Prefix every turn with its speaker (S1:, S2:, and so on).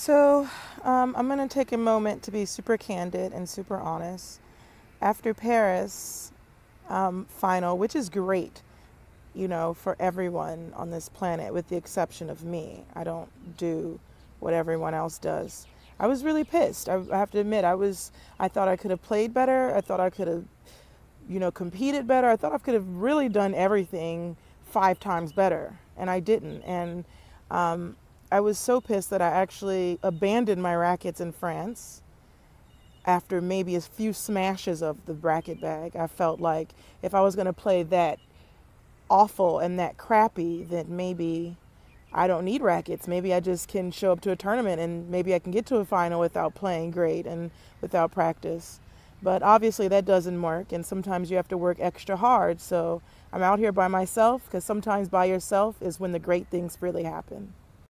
S1: So, um, I'm going to take a moment to be super candid and super honest. After Paris um, final, which is great, you know, for everyone on this planet, with the exception of me, I don't do what everyone else does. I was really pissed. I, have to admit, I was. I thought I could have played better. I thought I could have, you know, competed better. I thought I could have really done everything five times better, and I didn't. And um, I was so pissed that I actually abandoned my rackets in France after maybe a few smashes of the racket bag. I felt like if I was going to play that awful and that crappy, then maybe I don't need rackets. Maybe I just can show up to a tournament and maybe I can get to a final without playing great and without practice. But obviously that doesn't work, and sometimes you have to work extra hard. So I'm out here by myself because sometimes by yourself is when the great things really happen.